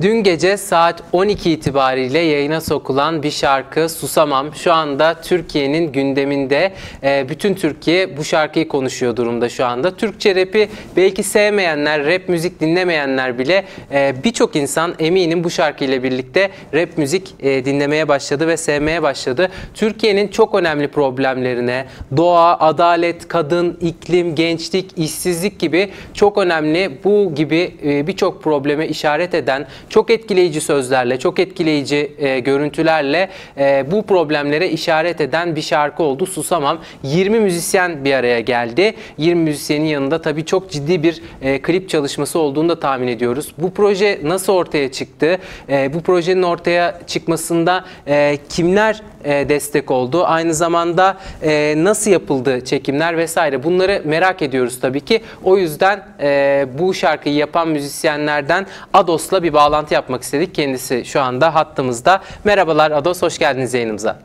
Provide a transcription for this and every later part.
Dün gece saat 12 itibariyle yayına sokulan bir şarkı Susamam şu anda Türkiye'nin gündeminde. Ee, bütün Türkiye bu şarkıyı konuşuyor durumda şu anda. Türkçe rapi belki sevmeyenler, rap müzik dinlemeyenler bile e, birçok insan eminim bu şarkıyla birlikte rap müzik e, dinlemeye başladı ve sevmeye başladı. Türkiye'nin çok önemli problemlerine, doğa, adalet, kadın, iklim, gençlik, işsizlik gibi çok önemli bu gibi e, birçok probleme işaret eden çok etkileyici sözlerle, çok etkileyici e, görüntülerle e, bu problemlere işaret eden bir şarkı oldu. Susamam. 20 müzisyen bir araya geldi. 20 müzisyenin yanında tabii çok ciddi bir e, klip çalışması olduğunu da tahmin ediyoruz. Bu proje nasıl ortaya çıktı? E, bu projenin ortaya çıkmasında e, kimler e, destek oldu? Aynı zamanda e, nasıl yapıldı çekimler vesaire bunları merak ediyoruz tabii ki. O yüzden e, bu şarkıyı yapan müzisyenlerden Ados'la bir bağlantı yapmak istedik. Kendisi şu anda hattımızda. Merhabalar Ados, hoş geldiniz yayınımıza.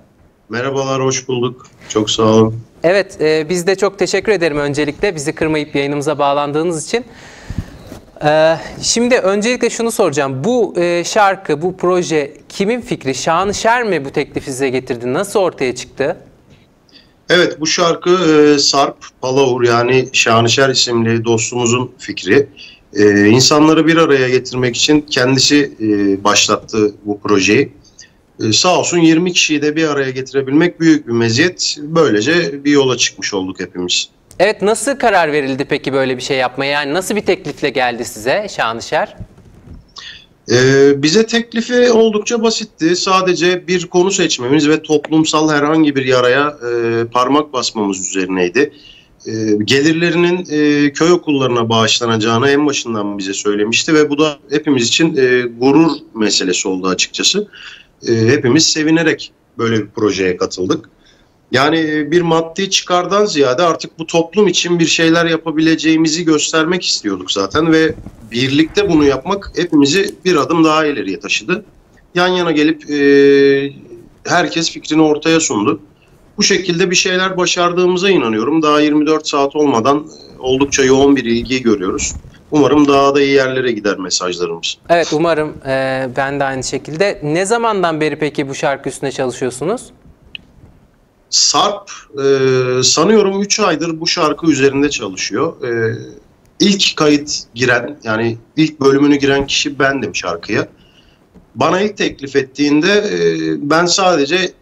Merhabalar, hoş bulduk. Çok sağ olun. Evet, e, biz de çok teşekkür ederim öncelikle bizi kırmayıp yayınımıza bağlandığınız için. Ee, şimdi öncelikle şunu soracağım. Bu e, şarkı, bu proje kimin fikri? Şanışer mi bu teklifi size getirdi? Nasıl ortaya çıktı? Evet, bu şarkı e, Sarp Palavur yani Şanışer isimli dostumuzun fikri. E, insanları bir araya getirmek için kendisi e, başlattı bu projeyi. E, sağ olsun 20 kişiyi de bir araya getirebilmek büyük bir meziyet. Böylece bir yola çıkmış olduk hepimiz. Evet nasıl karar verildi peki böyle bir şey yapmaya? Yani nasıl bir teklifle geldi size Şanışer? Ee, bize teklifi oldukça basitti. Sadece bir konu seçmemiz ve toplumsal herhangi bir yaraya e, parmak basmamız üzerineydi. E, gelirlerinin e, köy okullarına bağışlanacağını en başından bize söylemişti ve bu da hepimiz için e, gurur meselesi oldu açıkçası. Hepimiz sevinerek böyle bir projeye katıldık. Yani bir maddi çıkardan ziyade artık bu toplum için bir şeyler yapabileceğimizi göstermek istiyorduk zaten ve birlikte bunu yapmak hepimizi bir adım daha ileriye taşıdı. Yan yana gelip e, herkes fikrini ortaya sundu. Bu şekilde bir şeyler başardığımıza inanıyorum. Daha 24 saat olmadan oldukça yoğun bir ilgi görüyoruz. Umarım daha da iyi yerlere gider mesajlarımız. Evet umarım e, ben de aynı şekilde. Ne zamandan beri peki bu şarkı üstünde çalışıyorsunuz? Sarp e, sanıyorum 3 aydır bu şarkı üzerinde çalışıyor. E, ilk kayıt giren yani ilk bölümünü giren kişi bendim şarkıya. Bana ilk teklif ettiğinde e, ben sadece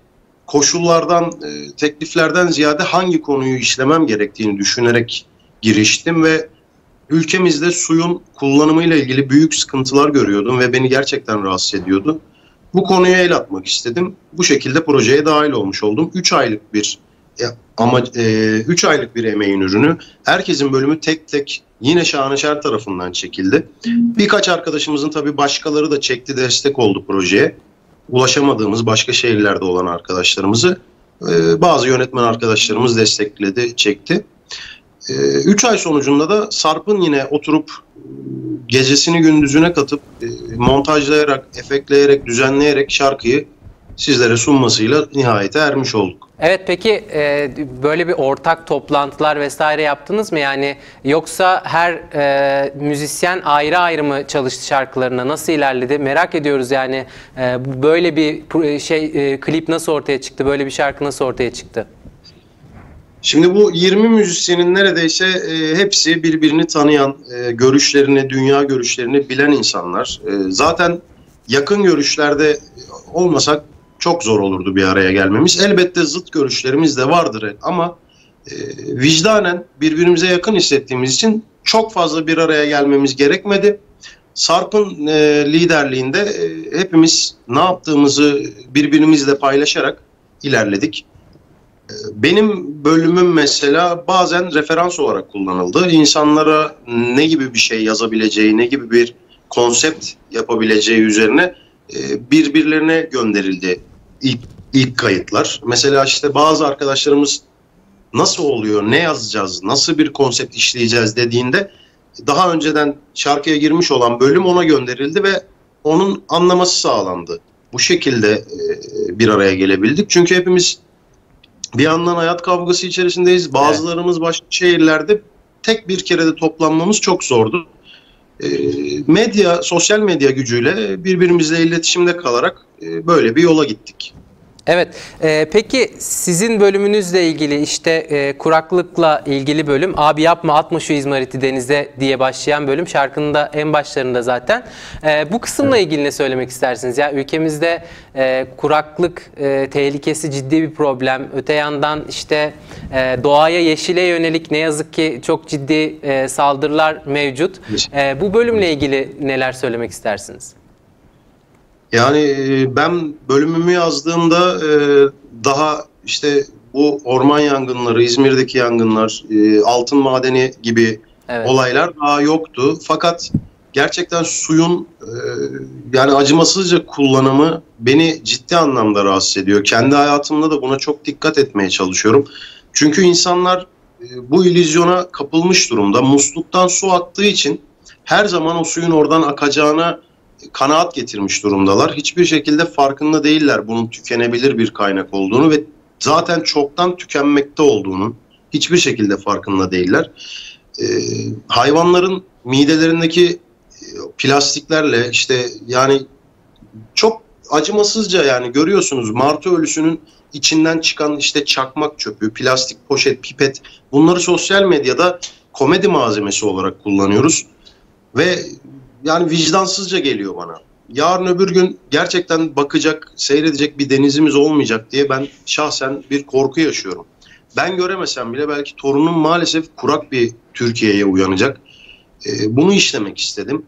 koşullardan, e, tekliflerden ziyade hangi konuyu işlemem gerektiğini düşünerek giriştim ve ülkemizde suyun kullanımıyla ilgili büyük sıkıntılar görüyordum ve beni gerçekten rahatsız ediyordu. Bu konuya el atmak istedim. Bu şekilde projeye dahil olmuş oldum. 3 aylık bir e, ama 3 e, aylık bir emeğin ürünü. Herkesin bölümü tek tek yine Şahaneşer tarafından çekildi. Birkaç arkadaşımızın tabii başkaları da çekti, destek oldu projeye. Ulaşamadığımız başka şehirlerde olan arkadaşlarımızı e, bazı yönetmen arkadaşlarımız destekledi, çekti. 3 ay sonucunda da Sarp'ın yine oturup gecesini gündüzüne katıp e, montajlayarak, efektleyerek, düzenleyerek şarkıyı sizlere sunmasıyla nihayete ermiş olduk. Evet peki e, böyle bir ortak toplantılar vesaire yaptınız mı? Yani yoksa her e, müzisyen ayrı ayrı mı çalıştı şarkılarına? Nasıl ilerledi? Merak ediyoruz yani e, böyle bir şey e, klip nasıl ortaya çıktı? Böyle bir şarkı nasıl ortaya çıktı? Şimdi bu 20 müzisyenin neredeyse e, hepsi birbirini tanıyan, e, görüşlerini, dünya görüşlerini bilen insanlar. E, zaten yakın görüşlerde olmasak çok zor olurdu bir araya gelmemiz. Elbette zıt görüşlerimiz de vardır ama e, vicdanen birbirimize yakın hissettiğimiz için çok fazla bir araya gelmemiz gerekmedi. Sarp'ın e, liderliğinde e, hepimiz ne yaptığımızı birbirimizle paylaşarak ilerledik. Benim bölümüm mesela bazen referans olarak kullanıldı. İnsanlara ne gibi bir şey yazabileceği, ne gibi bir konsept yapabileceği üzerine e, birbirlerine gönderildi ilk, ilk kayıtlar. Mesela işte bazı arkadaşlarımız nasıl oluyor, ne yazacağız, nasıl bir konsept işleyeceğiz dediğinde daha önceden şarkıya girmiş olan bölüm ona gönderildi ve onun anlaması sağlandı. Bu şekilde e, bir araya gelebildik. Çünkü hepimiz bir yandan hayat kavgası içerisindeyiz. Bazılarımız başka şehirlerde tek bir kere de toplanmamız çok zordu. E, medya, sosyal medya gücüyle birbirimizle iletişimde kalarak e, böyle bir yola gittik. Evet. E, peki sizin bölümünüzle ilgili işte e, kuraklıkla ilgili bölüm abi yapma atma şu izmariti denize diye başlayan bölüm şarkının da en başlarında zaten. E, bu kısımla evet. ilgili ne söylemek istersiniz? Ya ülkemizde e, kuraklık e, tehlikesi ciddi bir problem. Öte yandan işte e, doğaya yeşile yönelik ne yazık ki çok ciddi e, saldırılar mevcut. E, bu bölümle ilgili neler söylemek istersiniz? Yani ben bölümümü yazdığımda daha işte bu orman yangınları, İzmir'deki yangınlar, altın madeni gibi evet. olaylar daha yoktu. Fakat gerçekten suyun yani acımasızca kullanımı beni ciddi anlamda rahatsız ediyor. Kendi hayatımda da buna çok dikkat etmeye çalışıyorum. Çünkü insanlar bu illüzyona kapılmış durumda. Musluktan su aktığı için her zaman o suyun oradan akacağına kanaat getirmiş durumdalar. Hiçbir şekilde farkında değiller bunun tükenebilir bir kaynak olduğunu ve zaten çoktan tükenmekte olduğunu hiçbir şekilde farkında değiller. Ee, hayvanların midelerindeki e, plastiklerle işte yani çok acımasızca yani görüyorsunuz martı ölüsünün içinden çıkan işte çakmak çöpü, plastik poşet, pipet bunları sosyal medyada komedi malzemesi olarak kullanıyoruz. Ve yani vicdansızca geliyor bana. Yarın öbür gün gerçekten bakacak, seyredecek bir denizimiz olmayacak diye ben şahsen bir korku yaşıyorum. Ben göremesem bile belki torunum maalesef kurak bir Türkiye'ye uyanacak. E, bunu işlemek istedim.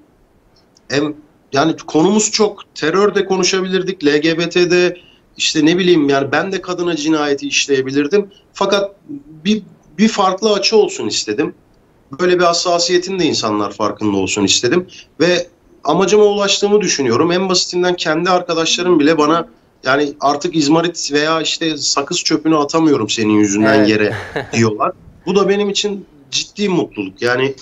Hem yani konumuz çok. Terörde konuşabilirdik, LGBT'de işte ne bileyim yani ben de kadına cinayeti işleyebilirdim. Fakat bir bir farklı açı olsun istedim böyle bir hassasiyetin de insanlar farkında olsun istedim. Ve amacıma ulaştığımı düşünüyorum. En basitinden kendi arkadaşlarım bile bana yani artık izmarit veya işte sakız çöpünü atamıyorum senin yüzünden evet. yere diyorlar. Bu da benim için ciddi mutluluk. Yani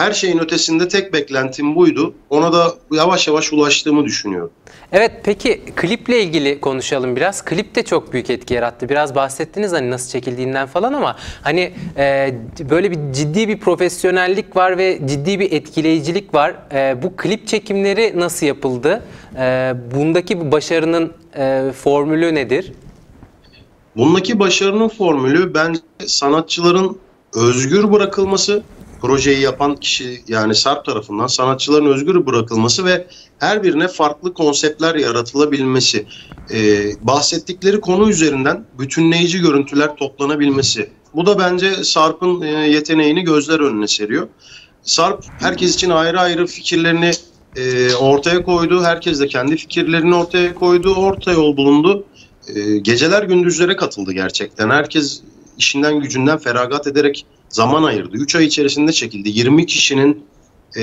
her şeyin ötesinde tek beklentim buydu. Ona da yavaş yavaş ulaştığımı düşünüyorum. Evet peki kliple ilgili konuşalım biraz. Klip de çok büyük etki yarattı. Biraz bahsettiniz hani nasıl çekildiğinden falan ama hani e, böyle bir ciddi bir profesyonellik var ve ciddi bir etkileyicilik var. E, bu klip çekimleri nasıl yapıldı? E, bundaki bu başarının e, formülü nedir? Bundaki başarının formülü bence sanatçıların özgür bırakılması, projeyi yapan kişi yani Sarp tarafından sanatçıların özgür bırakılması ve her birine farklı konseptler yaratılabilmesi, e, bahsettikleri konu üzerinden bütünleyici görüntüler toplanabilmesi. Bu da bence Sarp'ın e, yeteneğini gözler önüne seriyor. Sarp herkes için ayrı ayrı fikirlerini e, ortaya koydu. Herkes de kendi fikirlerini ortaya koydu. Orta yol bulundu. E, geceler gündüzlere katıldı gerçekten. Herkes işinden gücünden feragat ederek zaman ayırdı. 3 ay içerisinde çekildi. 20 kişinin e,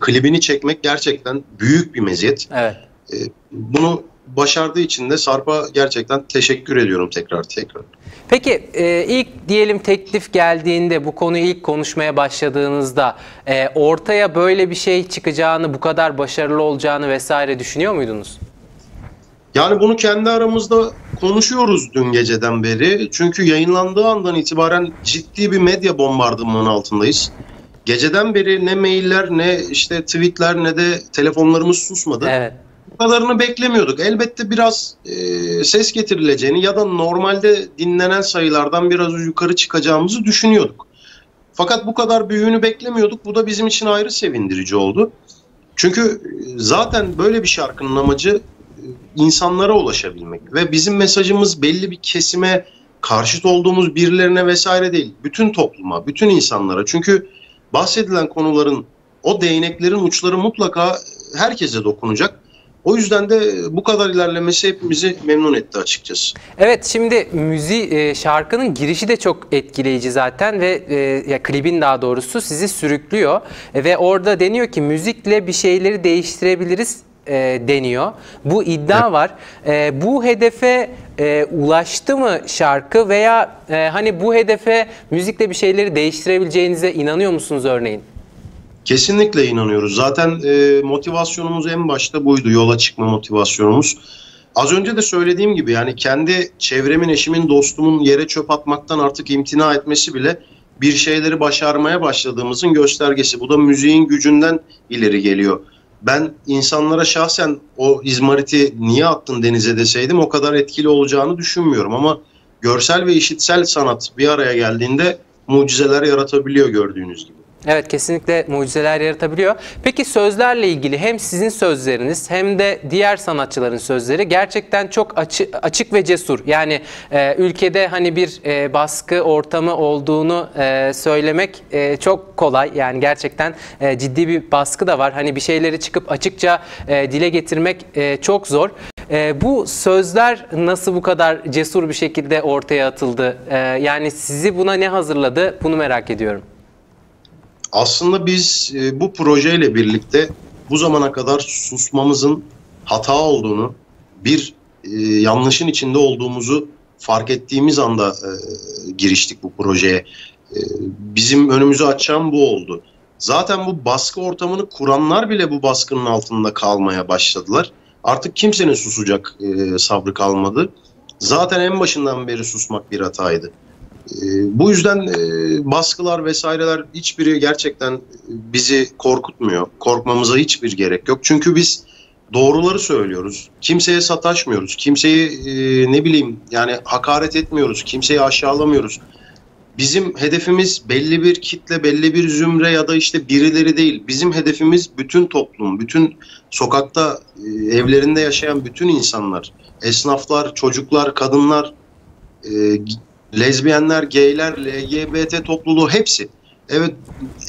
klibini çekmek gerçekten büyük bir meziyet. Evet. E, bunu başardığı için de Sarp'a gerçekten teşekkür ediyorum tekrar tekrar. Peki e, ilk diyelim teklif geldiğinde bu konuyu ilk konuşmaya başladığınızda e, ortaya böyle bir şey çıkacağını, bu kadar başarılı olacağını vesaire düşünüyor muydunuz? Yani bunu kendi aramızda konuşuyoruz dün geceden beri. Çünkü yayınlandığı andan itibaren ciddi bir medya bombardımanı altındayız. Geceden beri ne mailler ne işte tweetler ne de telefonlarımız susmadı. Evet. Bu kadarını beklemiyorduk. Elbette biraz e, ses getirileceğini ya da normalde dinlenen sayılardan biraz yukarı çıkacağımızı düşünüyorduk. Fakat bu kadar büyüğünü beklemiyorduk. Bu da bizim için ayrı sevindirici oldu. Çünkü zaten böyle bir şarkının amacı insanlara ulaşabilmek ve bizim mesajımız belli bir kesime karşıt olduğumuz birilerine vesaire değil. Bütün topluma, bütün insanlara. Çünkü bahsedilen konuların o değneklerin uçları mutlaka herkese dokunacak. O yüzden de bu kadar ilerlemesi hepimizi memnun etti açıkçası. Evet şimdi müziği e, şarkının girişi de çok etkileyici zaten ve e, ya klibin daha doğrusu sizi sürüklüyor e, ve orada deniyor ki müzikle bir şeyleri değiştirebiliriz e, deniyor. Bu iddia evet. var. E, bu hedefe e, ulaştı mı şarkı veya e, hani bu hedefe müzikle bir şeyleri değiştirebileceğinize inanıyor musunuz örneğin? Kesinlikle inanıyoruz. Zaten e, motivasyonumuz en başta buydu. Yola çıkma motivasyonumuz. Az önce de söylediğim gibi yani kendi çevremin, eşimin, dostumun yere çöp atmaktan artık imtina etmesi bile bir şeyleri başarmaya başladığımızın göstergesi. Bu da müziğin gücünden ileri geliyor. Ben insanlara şahsen o izmariti niye attın denize deseydim o kadar etkili olacağını düşünmüyorum ama görsel ve işitsel sanat bir araya geldiğinde mucizeler yaratabiliyor gördüğünüz gibi. Evet kesinlikle mucizeler yaratabiliyor. Peki sözlerle ilgili hem sizin sözleriniz hem de diğer sanatçıların sözleri gerçekten çok açı, açık ve cesur. Yani e, ülkede hani bir e, baskı ortamı olduğunu e, söylemek e, çok kolay. Yani gerçekten e, ciddi bir baskı da var. Hani bir şeyleri çıkıp açıkça e, dile getirmek e, çok zor. E, bu sözler nasıl bu kadar cesur bir şekilde ortaya atıldı? E, yani sizi buna ne hazırladı? Bunu merak ediyorum. Aslında biz e, bu projeyle birlikte bu zamana kadar susmamızın hata olduğunu, bir e, yanlışın içinde olduğumuzu fark ettiğimiz anda e, giriştik bu projeye. Bizim önümüzü açan bu oldu. Zaten bu baskı ortamını kuranlar bile bu baskının altında kalmaya başladılar. Artık kimsenin susacak e, sabrı kalmadı. Zaten en başından beri susmak bir hataydı. Ee, bu yüzden e, baskılar vesaireler hiçbiri gerçekten bizi korkutmuyor. Korkmamıza hiçbir gerek yok. Çünkü biz doğruları söylüyoruz. Kimseye sataşmıyoruz. Kimseyi e, ne bileyim yani hakaret etmiyoruz. Kimseyi aşağılamıyoruz. Bizim hedefimiz belli bir kitle, belli bir zümre ya da işte birileri değil. Bizim hedefimiz bütün toplum, bütün sokakta, e, evlerinde yaşayan bütün insanlar. Esnaflar, çocuklar, kadınlar, lezbiyenler, geyler, LGBT topluluğu hepsi. Evet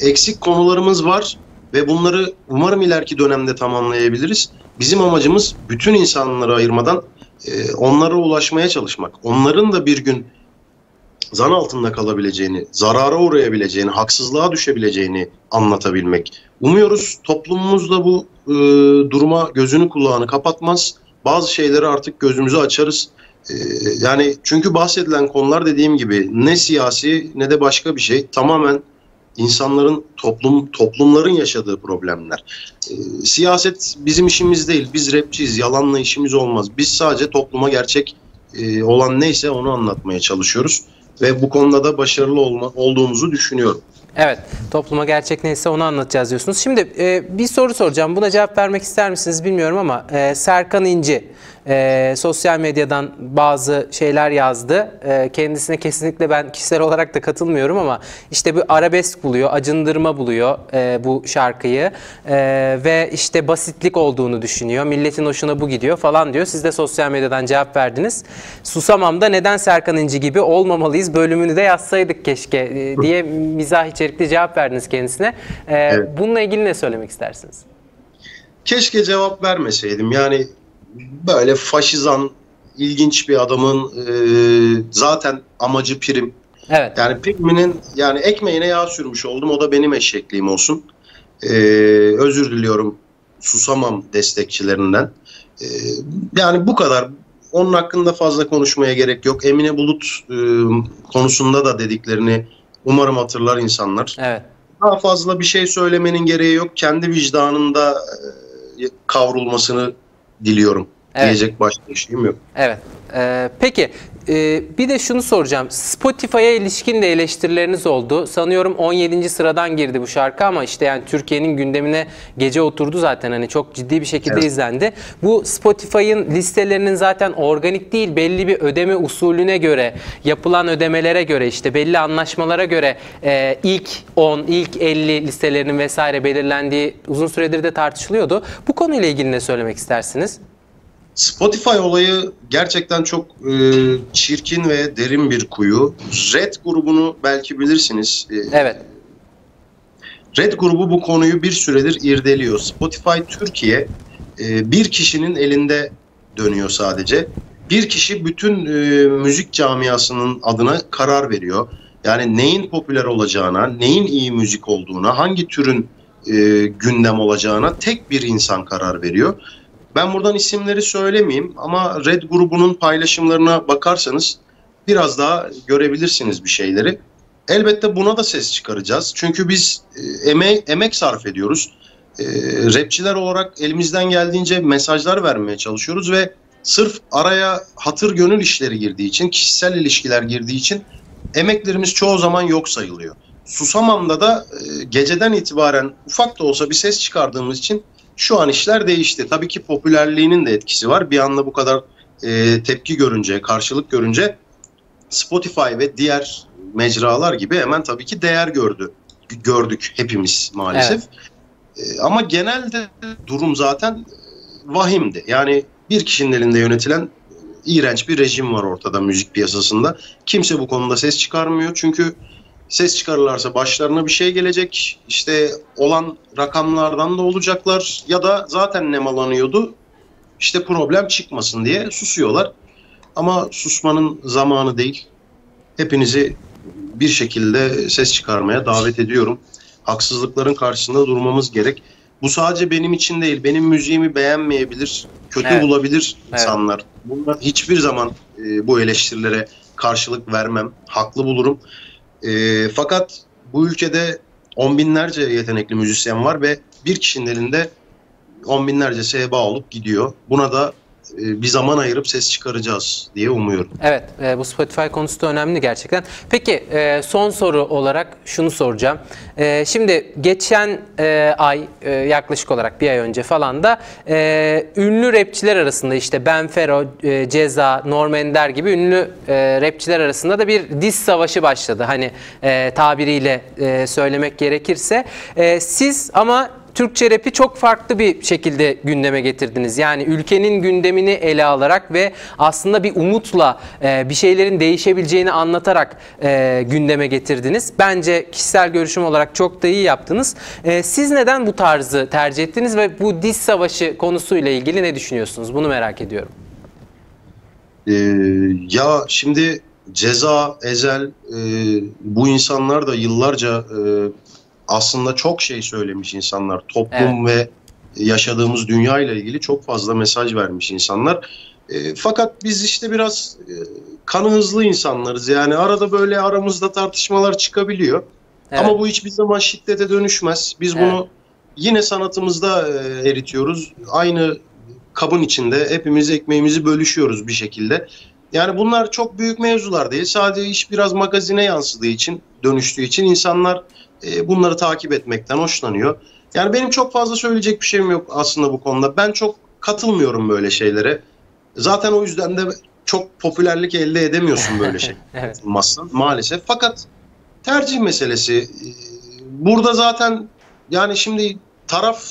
eksik konularımız var ve bunları umarım ileriki dönemde tamamlayabiliriz. Bizim amacımız bütün insanları ayırmadan e, onlara ulaşmaya çalışmak. Onların da bir gün zan altında kalabileceğini, zarara uğrayabileceğini, haksızlığa düşebileceğini anlatabilmek. Umuyoruz toplumumuz da bu e, duruma gözünü kulağını kapatmaz. Bazı şeyleri artık gözümüzü açarız. Ee, yani çünkü bahsedilen konular dediğim gibi ne siyasi ne de başka bir şey tamamen insanların toplum toplumların yaşadığı problemler. E, siyaset bizim işimiz değil. Biz rapçiyiz. Yalanla işimiz olmaz. Biz sadece topluma gerçek e, olan neyse onu anlatmaya çalışıyoruz ve bu konuda da başarılı olma, olduğumuzu düşünüyorum. Evet, topluma gerçek neyse onu anlatacağız diyorsunuz. Şimdi e, bir soru soracağım. Buna cevap vermek ister misiniz bilmiyorum ama e, Serkan İnci e, sosyal medyadan bazı şeyler yazdı. E, kendisine kesinlikle ben kişisel olarak da katılmıyorum ama işte bir arabesk buluyor, acındırma buluyor e, bu şarkıyı e, ve işte basitlik olduğunu düşünüyor. Milletin hoşuna bu gidiyor falan diyor. Siz de sosyal medyadan cevap verdiniz. Susamam'da neden Serkan İnci gibi olmamalıyız bölümünü de yazsaydık keşke e, diye mizah içerikli cevap verdiniz kendisine. E, evet. Bununla ilgili ne söylemek istersiniz? Keşke cevap vermeseydim. Yani böyle faşizan ilginç bir adamın e, zaten amacı prim. Evet. Yani priminin yani ekmeğine yağ sürmüş oldum. O da benim eşekliğim olsun. E, özür diliyorum susamam destekçilerinden. E, yani bu kadar. Onun hakkında fazla konuşmaya gerek yok. Emine Bulut e, konusunda da dediklerini umarım hatırlar insanlar. Evet. Daha fazla bir şey söylemenin gereği yok. Kendi vicdanında e, kavrulmasını diliyorum. Evet. Diyecek başka bir şeyim yok. Evet. Ee, peki e, bir de şunu soracağım. Spotify'a ilişkin de eleştirileriniz oldu. Sanıyorum 17. sıradan girdi bu şarkı ama işte yani Türkiye'nin gündemine gece oturdu zaten hani çok ciddi bir şekilde evet. izlendi. Bu Spotify'ın listelerinin zaten organik değil belli bir ödeme usulüne göre yapılan ödemelere göre işte belli anlaşmalara göre e, ilk 10, ilk 50 listelerinin vesaire belirlendiği uzun süredir de tartışılıyordu. Bu konuyla ilgili ne söylemek istersiniz? Spotify olayı gerçekten çok e, çirkin ve derin bir kuyu. Red grubunu belki bilirsiniz. E, evet. Red grubu bu konuyu bir süredir irdeliyor. Spotify Türkiye e, bir kişinin elinde dönüyor sadece. Bir kişi bütün e, müzik camiasının adına karar veriyor. Yani neyin popüler olacağına, neyin iyi müzik olduğuna, hangi türün e, gündem olacağına tek bir insan karar veriyor. Ben buradan isimleri söylemeyeyim ama Red grubunun paylaşımlarına bakarsanız biraz daha görebilirsiniz bir şeyleri. Elbette buna da ses çıkaracağız. Çünkü biz e, emek, emek sarf ediyoruz. E, rapçiler olarak elimizden geldiğince mesajlar vermeye çalışıyoruz ve sırf araya hatır gönül işleri girdiği için, kişisel ilişkiler girdiği için emeklerimiz çoğu zaman yok sayılıyor. Susamam'da da e, geceden itibaren ufak da olsa bir ses çıkardığımız için şu an işler değişti. Tabii ki popülerliğinin de etkisi var. Bir anda bu kadar e, tepki görünce, karşılık görünce Spotify ve diğer mecralar gibi hemen tabii ki değer gördü. Gördük hepimiz maalesef. E, ama genelde durum zaten vahimdi. Yani bir kişinin elinde yönetilen iğrenç bir rejim var ortada müzik piyasasında. Kimse bu konuda ses çıkarmıyor çünkü ses çıkarırlarsa başlarına bir şey gelecek. İşte olan rakamlardan da olacaklar ya da zaten nemalanıyordu. İşte problem çıkmasın diye susuyorlar. Ama susmanın zamanı değil. Hepinizi bir şekilde ses çıkarmaya davet ediyorum. Haksızlıkların karşısında durmamız gerek. Bu sadece benim için değil. Benim müziğimi beğenmeyebilir, kötü Evet. bulabilir Evet. insanlar. Bunlar hiçbir zaman e, bu eleştirilere karşılık vermem. Haklı bulurum. E, fakat bu ülkede on binlerce yetenekli müzisyen var ve bir kişinin elinde on binlerce sehpa olup gidiyor. Buna da bir zaman ayırıp ses çıkaracağız diye umuyorum. Evet, e, bu Spotify konusu da önemli gerçekten. Peki e, son soru olarak şunu soracağım. E, şimdi geçen e, ay e, yaklaşık olarak bir ay önce falan da e, ünlü rapçiler arasında işte Ben Fero, e, Ceza, Norm Ender gibi ünlü e, rapçiler arasında da bir diss savaşı başladı. Hani e, tabiriyle e, söylemek gerekirse. E, siz ama Türkçe rap'i çok farklı bir şekilde gündeme getirdiniz. Yani ülkenin gündemini ele alarak ve aslında bir umutla e, bir şeylerin değişebileceğini anlatarak e, gündeme getirdiniz. Bence kişisel görüşüm olarak çok da iyi yaptınız. E, siz neden bu tarzı tercih ettiniz ve bu diz savaşı konusuyla ilgili ne düşünüyorsunuz? Bunu merak ediyorum. Ee, ya şimdi ceza, ezel e, bu insanlar da yıllarca e, aslında çok şey söylemiş insanlar. Toplum ve yaşadığımız dünya ile ilgili çok fazla mesaj vermiş insanlar. E, fakat biz işte biraz e, kanı hızlı insanlarız. Yani arada böyle aramızda tartışmalar çıkabiliyor. Evet. Ama bu hiçbir zaman şiddete dönüşmez. Biz Evet. bunu yine sanatımızda e, eritiyoruz. Aynı kabın içinde hepimiz ekmeğimizi bölüşüyoruz bir şekilde. Yani bunlar çok büyük mevzular değil. Sadece iş biraz magazine yansıdığı için, dönüştüğü için insanlar e, bunları takip etmekten hoşlanıyor. Yani benim çok fazla söyleyecek bir şeyim yok aslında bu konuda. Ben çok katılmıyorum böyle şeylere. Zaten o yüzden de çok popülerlik elde edemiyorsun böyle şey Evet. maalesef. Fakat tercih meselesi. Ee, Burada zaten yani şimdi taraf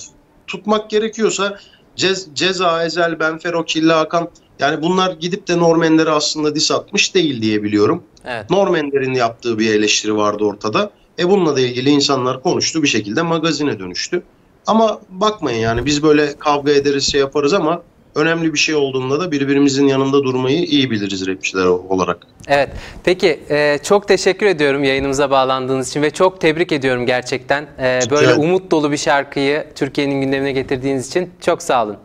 tutmak gerekiyorsa Cez, Ceza, Ezel, Benfero, Killa Hakan yani bunlar gidip de Normenlere aslında dis atmış değil diye biliyorum. Evet. Normenlerin yaptığı bir eleştiri vardı ortada. E bununla da ilgili insanlar konuştu bir şekilde magazine dönüştü. Ama bakmayın yani biz böyle kavga ederiz şey yaparız ama önemli bir şey olduğunda da birbirimizin yanında durmayı iyi biliriz rapçiler olarak. Evet. Peki e, çok teşekkür ediyorum yayınımıza bağlandığınız için ve çok tebrik ediyorum gerçekten. E, böyle ederim. umut dolu bir şarkıyı Türkiye'nin gündemine getirdiğiniz için çok sağ olun.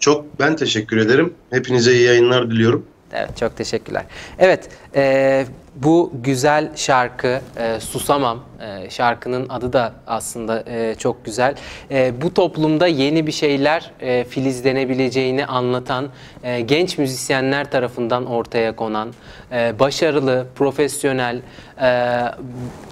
Çok ben teşekkür ederim. Hepinize iyi yayınlar diliyorum. Evet çok teşekkürler. Evet e, bu güzel şarkı e, Susamam e, şarkının adı da aslında e, çok güzel. E, bu toplumda yeni bir şeyler e, filizlenebileceğini anlatan e, genç müzisyenler tarafından ortaya konan e, başarılı, profesyonel, e,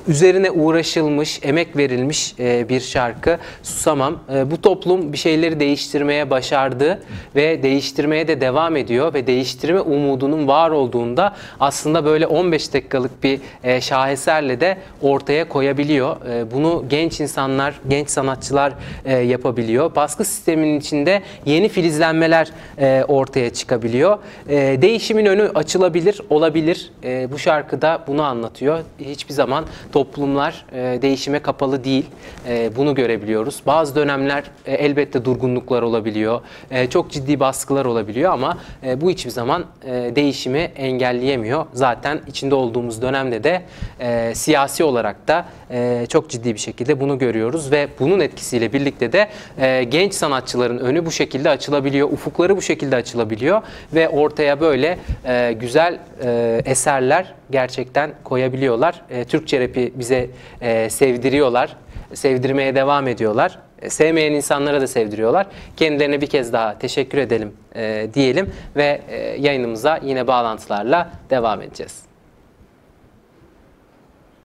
üzerine uğraşılmış, emek verilmiş e, bir şarkı Susamam. E, bu toplum bir şeyleri değiştirmeye başardı ve değiştirmeye de devam ediyor ve değiştirme umudunun var olduğunda aslında böyle 15 dakikalık bir e, şaheserle de ortaya koyabiliyor. E, bunu genç insanlar, genç sanatçılar e, yapabiliyor. Baskı sisteminin içinde yeni filizlenmeler e, ortaya çıkabiliyor. E, değişimin önü açılabilir, olabilir. E, bu şarkıda bunu anlatıyor. Hiçbir zaman toplumlar e, değişime kapalı değil. E, bunu görebiliyoruz. Bazı dönemler e, elbette durgunluklar olabiliyor. E, çok ciddi baskılar olabiliyor ama e, bu hiçbir zaman e, değişimi engelleyemiyor. Zaten içinde olduğumuz dönemde de e, siyasi olarak da e, çok ciddi bir şekilde bunu görüyoruz ve bunun etkisiyle birlikte de e, genç sanatçıların önü bu şekilde açılabiliyor, ufukları bu şekilde açılabiliyor ve ortaya böyle e, güzel e, eserler gerçekten koyabiliyorlar. E, Türkçe rapi bize e, sevdiriyorlar, sevdirmeye devam ediyorlar. E, Sevmeyen insanlara da sevdiriyorlar. Kendilerine bir kez daha teşekkür edelim e, diyelim ve e, yayınımıza yine bağlantılarla devam edeceğiz.